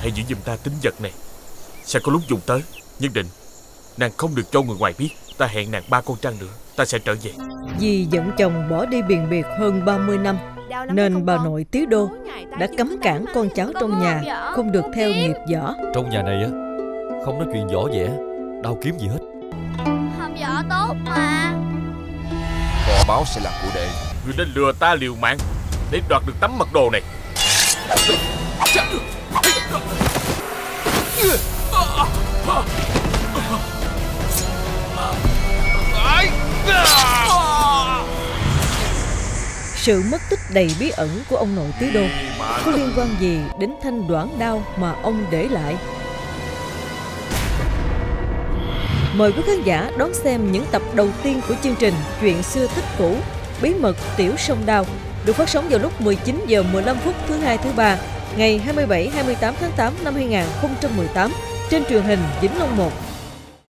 hãy giữ giùm ta tính vật này. Sẽ có lúc dùng tới Nhất định. Nàng không được cho người ngoài biết Ta hẹn nàng ba con trăng nữa Ta sẽ trở về. Vì dẫn chồng bỏ đi biền biệt hơn 30 năm Nên bà nội Tiếu Đô đã cấm cản con cháu trong nhà Không được theo nghiệp võ. Trong nhà này á Không nói chuyện võ vẽ Đao kiếm gì hết. Hầm võ tốt mà. Kho báu sẽ là của đệ. Người đã lừa ta liều mạng Để đoạt được tấm mật đồ này Sự mất tích đầy bí ẩn của ông nội Tứ Đô có liên quan gì đến thanh đoạn đao mà ông để lại? Mời quý khán giả đón xem những tập đầu tiên của chương trình Chuyện xưa tích cũ Bí mật Tiểu Sông Đao được phát sóng vào lúc 19 giờ 15 phút thứ hai thứ ba ngày 27 28 tháng 8 năm 2018 trên truyền hình Vĩnh Long 1